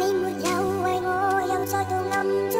你没有为我，又再度暗中。